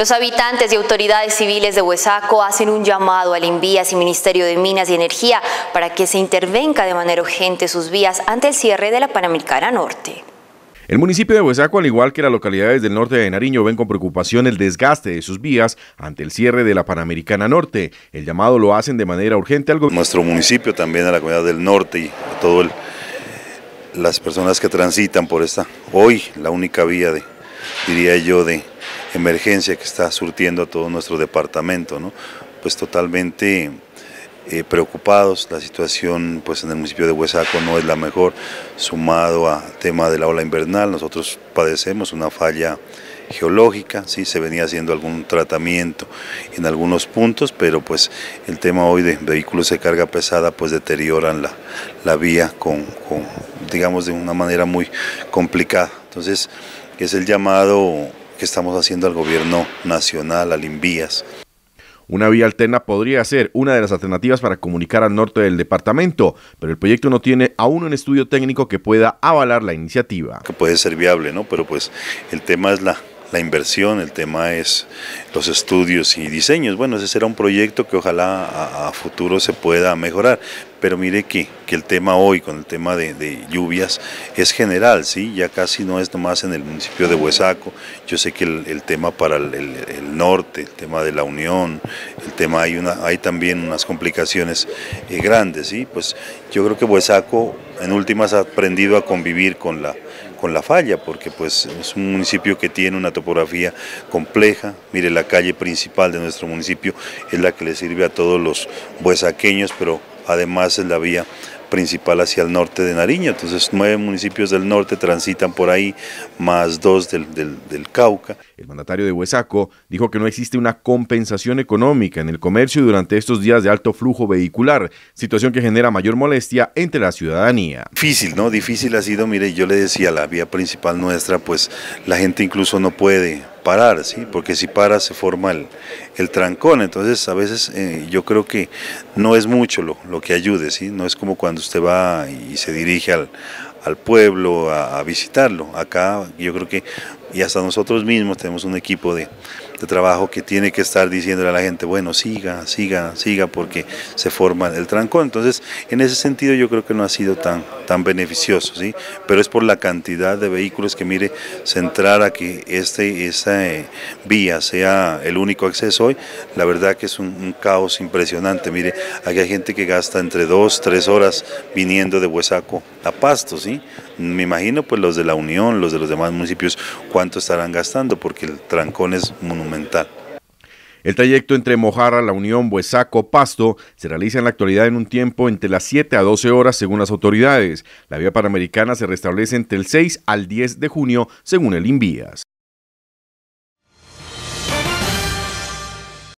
Los habitantes y autoridades civiles de Huesaco hacen un llamado al Invías y Ministerio de Minas y Energía para que se intervenga de manera urgente sus vías ante el cierre de la Panamericana Norte. El municipio de Huesaco, al igual que las localidades del norte de Nariño, ven con preocupación el desgaste de sus vías ante el cierre de la Panamericana Norte. El llamado lo hacen de manera urgente al gobierno. Nuestro municipio, también a la comunidad del norte y a todas las personas que transitan por esta, hoy la única vía de, diría yo, de emergencia que está surtiendo a todo nuestro departamento, ¿no? pues totalmente eh, preocupados, la situación pues en el municipio de Huesaco no es la mejor, sumado a tema de la ola invernal, nosotros padecemos una falla geológica, sí se venía haciendo algún tratamiento en algunos puntos, pero pues el tema hoy de vehículos de carga pesada pues deterioran la, la vía con, con, digamos de una manera muy complicada. Entonces es el llamado que estamos haciendo al gobierno nacional, al Invías. Una vía alterna podría ser una de las alternativas para comunicar al norte del departamento, pero el proyecto no tiene aún un estudio técnico que pueda avalar la iniciativa. Que puede ser viable, ¿no? Pero pues el tema es la la inversión, el tema es los estudios y diseños. Bueno, ese será un proyecto que ojalá a, futuro se pueda mejorar. Pero mire que, que el tema hoy con el tema de, lluvias es general, ¿sí? ya casi no es nomás en el municipio de Huesaco. Yo sé que el, tema para el, norte, el tema de la unión, el tema hay, una, hay también unas complicaciones eh, grandes. ¿sí? Pues yo creo que Huesaco en últimas ha aprendido a convivir con la con la falla, porque pues es un municipio que tiene una topografía compleja. Mire, la calle principal de nuestro municipio es la que le sirve a todos los buesaqueños, pero además es la vía principal hacia el norte de Nariño. Entonces, nueve municipios del norte transitan por ahí, más dos del, Cauca. El mandatario de Huesaco dijo que no existe una compensación económica en el comercio durante estos días de alto flujo vehicular, situación que genera mayor molestia entre la ciudadanía. Difícil, ¿no? Difícil ha sido, mire, yo le decía, la vía principal nuestra, pues la gente incluso no puede parar, ¿sí? porque si para se forma el, el trancón, entonces a veces eh, yo creo que no es mucho lo, lo, que ayude, ¿sí? no es como cuando usted va y se dirige al, al pueblo a, visitarlo, acá yo creo que, y hasta nosotros mismos tenemos un equipo de, trabajo que tiene que estar diciéndole a la gente, bueno, siga, siga, siga, porque se forma el trancón. Entonces, en ese sentido yo creo que no ha sido tan, tan beneficioso, ¿sí? Pero es por la cantidad de vehículos que, mire, centrar a que este, esa eh, vía sea el único acceso hoy, la verdad que es un, caos impresionante. Mire, hay gente que gasta entre dos, tres horas viniendo de Huesaco a Pasto, Me imagino pues los de la Unión, los de los demás municipios, cuánto estarán gastando, porque el trancón es monumental el trayecto entre Mojarra, La Unión, Buesaco, Pasto se realiza en la actualidad en un tiempo entre las 7 a 12 horas según las autoridades. La vía panamericana se restablece entre el 6 al 10 de junio según el Invías.